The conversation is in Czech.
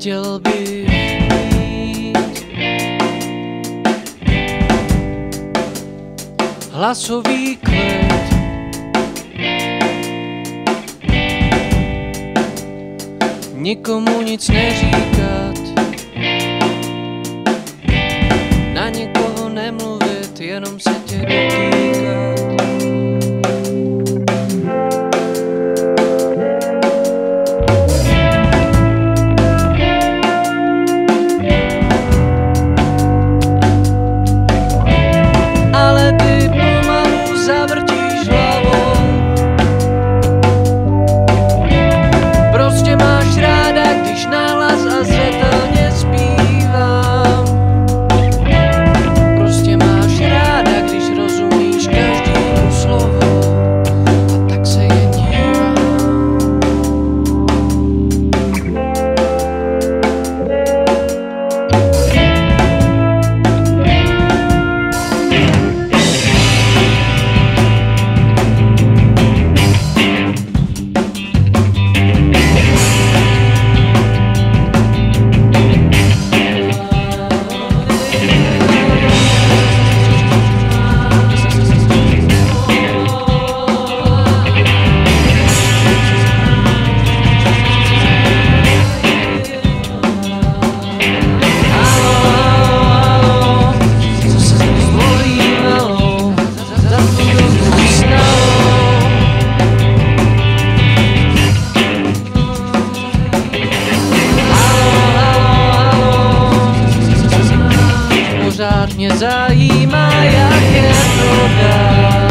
chtěl bych být. hlasový klid. Nikomu nic neříkat, na nikoho nemluvit, jenom se pořád mě zajímá, jak je to dál.